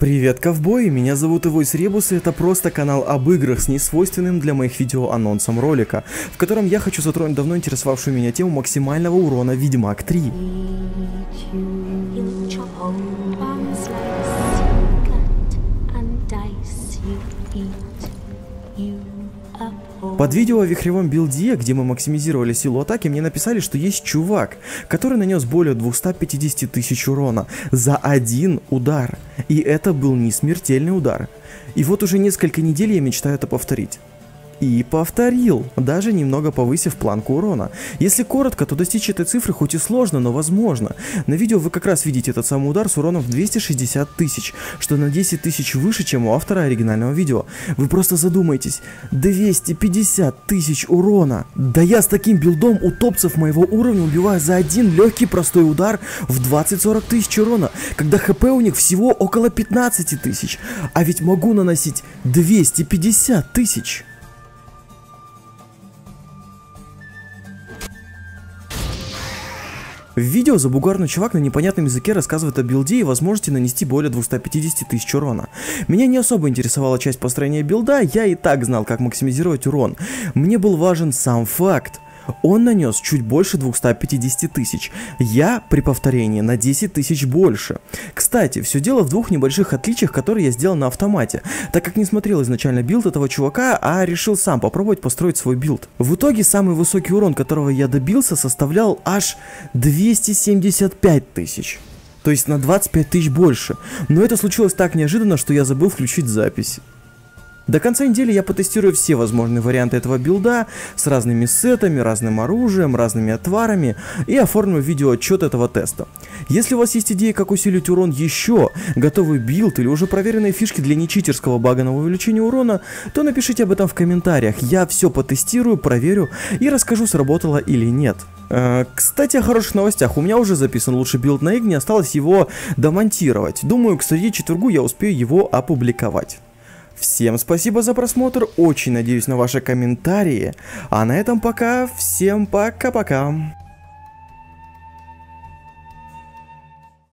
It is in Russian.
Привет, ковбои! Меня зовут Ивойс Ребус, и это просто канал об играх с несвойственным для моих видео анонсом ролика, в котором я хочу затронуть давно интересовавшую меня тему максимального урона Ведьмак 3. He'll chop old ones like cut and dice. You. Под видео о вихревом билде, где мы максимизировали силу атаки, мне написали, что есть чувак, который нанес более 250 тысяч урона за один удар. И это был не смертельный удар. И вот уже несколько недель я мечтаю это повторить. И повторил, даже немного повысив планку урона. Если коротко, то достичь этой цифры хоть и сложно, но возможно. На видео вы как раз видите этот самый удар с уроном в 260 тысяч, что на 10 тысяч выше, чем у автора оригинального видео. Вы просто задумайтесь, 250 тысяч урона. Да я с таким билдом у топцев моего уровня убиваю за один легкий простой удар в 20-40 тысяч урона, когда хп у них всего около 15 тысяч. А ведь могу наносить 250 тысяч. В видео забугарный чувак на непонятном языке рассказывает о билде и возможности нанести более 250 тысяч урона. Меня не особо интересовала часть построения билда, я и так знал, как максимизировать урон. Мне был важен сам факт. Он нанес чуть больше 250 тысяч. Я при повторении на 10 тысяч больше. Кстати, все дело в двух небольших отличиях, которые я сделал на автомате, так как не смотрел изначально билд этого чувака, а решил сам попробовать построить свой билд. В итоге самый высокий урон, которого я добился, составлял аж 275 тысяч. То есть на 25 тысяч больше. Но это случилось так неожиданно, что я забыл включить запись. До конца недели я потестирую все возможные варианты этого билда с разными сетами, разным оружием, разными отварами и оформлю видеоотчет этого теста. Если у вас есть идеи, как усилить урон еще, готовый билд или уже проверенные фишки для нечитерского баганого увеличения урона, то напишите об этом в комментариях. Я все потестирую, проверю и расскажу, сработало или нет. Э, Кстати, о хороших новостях. У меня уже записан лучший билд на Игни, осталось его домонтировать. Думаю, к среде четвергу я успею его опубликовать. Всем спасибо за просмотр, очень надеюсь на ваши комментарии. А на этом пока, всем пока-пока.